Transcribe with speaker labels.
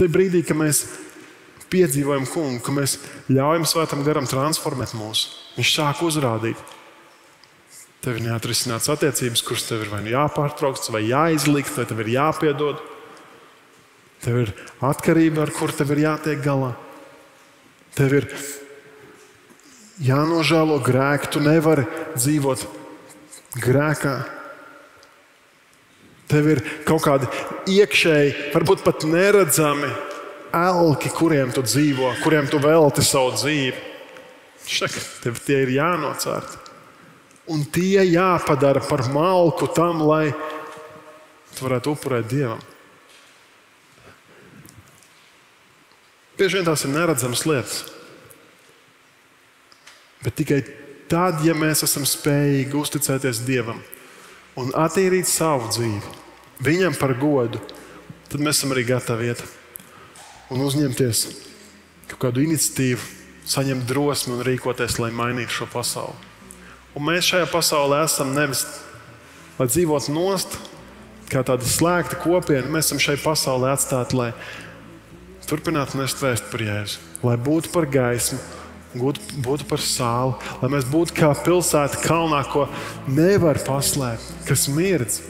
Speaker 1: Te brīdī, kad mēs piedzīvojam kungu, ka mēs ļaujam svētam garam transformēt mūsu, viņš sāk uzrādīt. Tev ir neatrisināts attiecības, kuras tev ir vai nu jāpārtrauc, vai jāizlikt, vai tev ir jāpiedod. Tev ir atkarība, ar kuru tev ir jātiek galā. Tev ir jānožēlo grēku. Tu nevari dzīvot grēkā. Tev ir kaut kādi iekšēji, varbūt pat neredzami elki, kuriem tu dzīvo, kuriem tu velti savu dzīvi. Šak, tev tie ir jānocērt. Un tie jāpadara par malku tam, lai tu varētu upurēt Dievam. Bieži vien tās ir neredzamas lietas. Bet tikai tad, ja mēs esam spējīgi uzticēties Dievam un attīrīt savu dzīvi, Viņam par godu, tad mēs esam arī gatavi iet un uzņemties kaut kādu iniciatīvu, saņemt drosmi un rīkoties, lai mainītu šo pasauli. Un mēs šajā pasaulē esam nevis lai dzīvotu nost, kā tāda slēgta kopiena. Mēs esam šai pasaulē atstāti, lai turpinātu nest vēstu par Jēzu, lai būtu par gaismu, būtu, būtu par sāli, lai mēs būtu kā pilsēta kalnā, ko nevar paslēpt, kas mirdz